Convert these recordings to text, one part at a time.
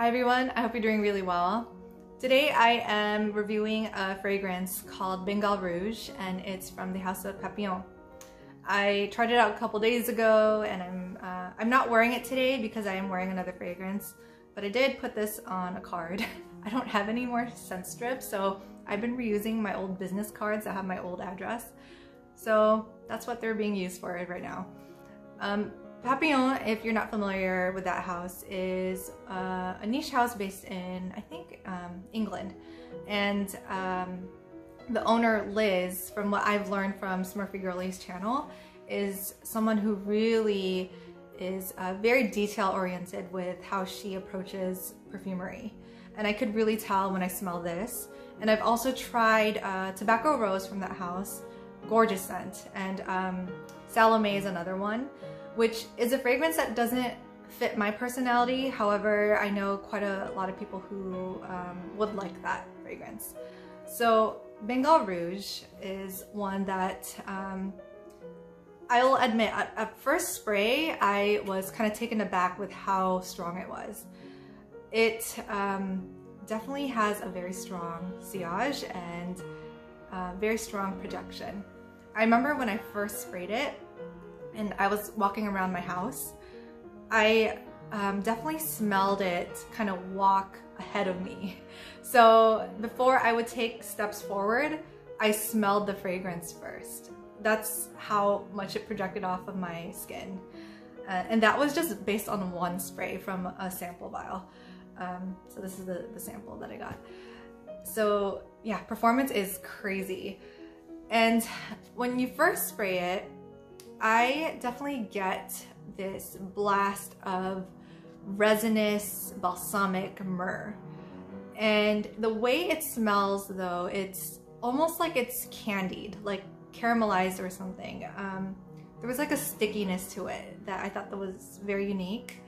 Hi everyone, I hope you're doing really well. Today I am reviewing a fragrance called Bengale Rouge and it's from the House of Papillon. I tried it out a couple days ago and I'm, uh, I'm not wearing it today because I am wearing another fragrance, but I did put this on a card. I don't have any more scent strips, so I've been reusing my old business cards that have my old address. So that's what they're being used for right now. Um, Papillon, if you're not familiar with that house, is uh, a niche house based in, I think, um, England. And um, the owner, Liz, from what I've learned from Smurfygurly's channel, is someone who really is uh, very detail oriented with how she approaches perfumery. And I could really tell when I smell this. And I've also tried uh, Tobacco Rose from that house, gorgeous scent. And um, Salome is another one which is a fragrance that doesn't fit my personality. However, I know quite a lot of people who um, would like that fragrance. So Bengale Rouge is one that um, I'll admit at, at, first spray, I was kind of taken aback with how strong it was. It um, definitely has a very strong sillage and uh, very strong projection. I remember when I first sprayed it, and I was walking around my house, I um, definitely smelled it kind of walk ahead of me. So before I would take steps forward, I smelled the fragrance first. That's how much it projected off of my skin. Uh, and that was just based on one spray from a sample vial. Um, so this is the, the sample that I got. So yeah, performance is crazy. And when you first spray it, I definitely get this blast of resinous balsamic myrrh. And the way it smells though, it's almost like it's candied, like caramelized or something. Um, there was like a stickiness to it that I thought that was very unique.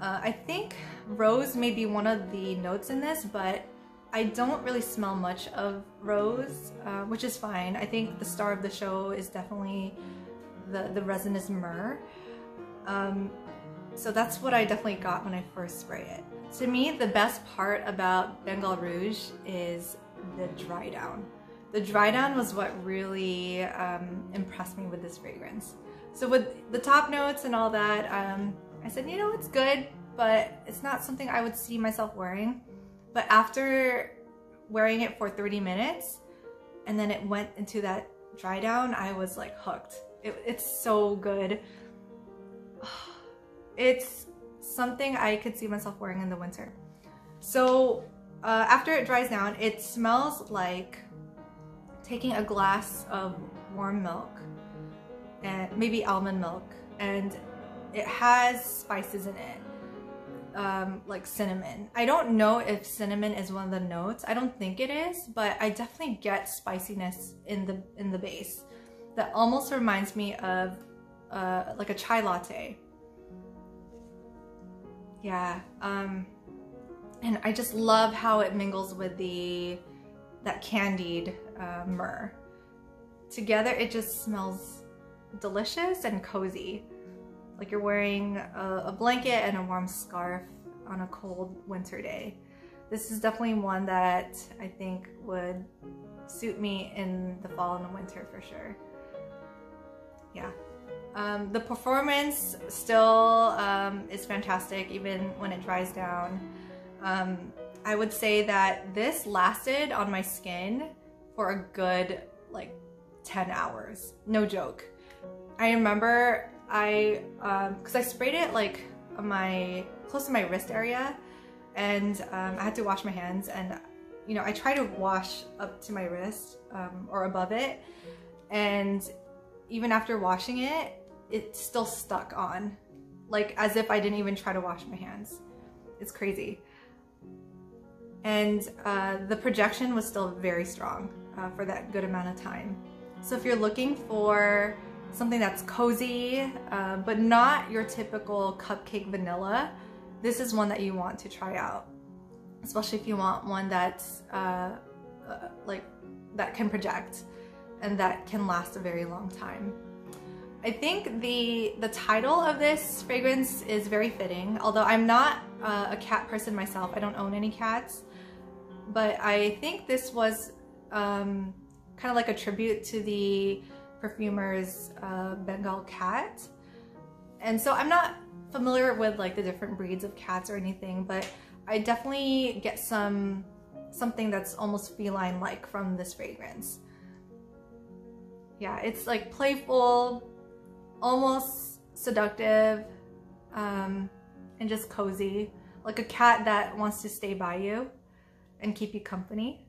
Uh, I think rose may be one of the notes in this, but I don't really smell much of rose, uh, which is fine. I think the star of the show is definitely the, the resinous myrrh. Um, so that's what I definitely got when I first spray it. To me, the best part about Bengale Rouge is the dry down. The dry down was what really um, impressed me with this fragrance. So with the top notes and all that, um, I said, you know, it's good, but it's not something I would see myself wearing. But after wearing it for 30 minutes, and then it went into that dry down, I was like hooked. It, it's so good. It's something I could see myself wearing in the winter. So uh, after it dries down, it smells like taking a glass of warm milk and maybe almond milk and it has spices in it um, like cinnamon. I don't know if cinnamon is one of the notes. I don't think it is, but I definitely get spiciness in the in the base that almost reminds me of uh, like a chai latte. Yeah, um, and I just love how it mingles with the that candied uh, myrrh. Together, it just smells delicious and cozy. Like you're wearing a, a blanket and a warm scarf on a cold winter day. This is definitely one that I think would suit me in the fall and the winter for sure yeah. Um, the performance still um, is fantastic even when it dries down. Um, I would say that this lasted on my skin for a good like 10 hours, no joke. I remember I, because um, I sprayed it like on my, close to my wrist area and um, I had to wash my hands and you know, I try to wash up to my wrist um, or above it and even after washing it, it's still stuck on. Like as if I didn't even try to wash my hands. It's crazy. And uh, the projection was still very strong uh, for that good amount of time. So if you're looking for something that's cozy, uh, but not your typical cupcake vanilla, this is one that you want to try out. Especially if you want one that's uh, uh, like that can project and that can last a very long time. I think the the title of this fragrance is very fitting. Although I'm not uh, a cat person myself, I don't own any cats, but I think this was um, kind of like a tribute to the perfumer's uh, Bengal cat. And so I'm not familiar with like the different breeds of cats or anything, but I definitely get some something that's almost feline-like from this fragrance. Yeah, it's like playful, almost seductive, um, and just cozy. Like a cat that wants to stay by you and keep you company.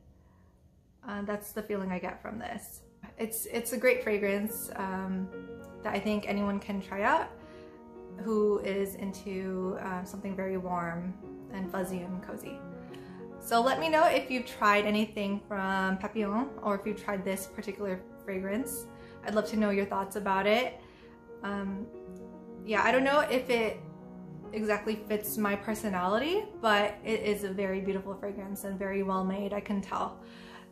Uh, that's the feeling I get from this. It's, it's a great fragrance um, that I think anyone can try out who is into um, something very warm and fuzzy and cozy. So let me know if you've tried anything from Papillon or if you've tried this particular fragrance. I'd love to know your thoughts about it. Um, yeah, I don't know if it exactly fits my personality, but it is a very beautiful fragrance and very well made, I can tell.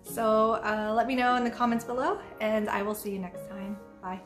So uh, let me know in the comments below and I will see you next time. Bye.